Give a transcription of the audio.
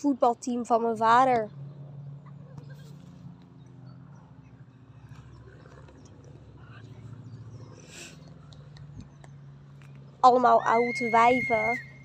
voetbalteam van mijn vader. Allemaal oude wijven.